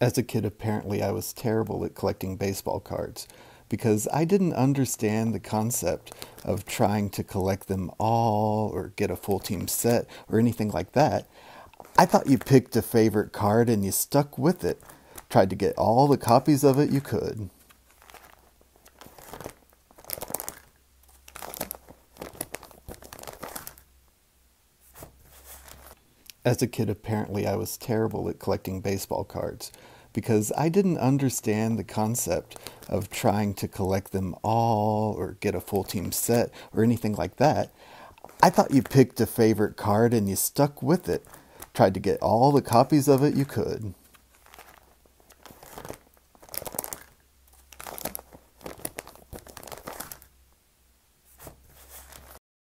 As a kid, apparently, I was terrible at collecting baseball cards because I didn't understand the concept of trying to collect them all or get a full team set or anything like that. I thought you picked a favorite card and you stuck with it, tried to get all the copies of it you could. As a kid, apparently, I was terrible at collecting baseball cards because I didn't understand the concept of trying to collect them all or get a full team set or anything like that. I thought you picked a favorite card and you stuck with it, tried to get all the copies of it you could.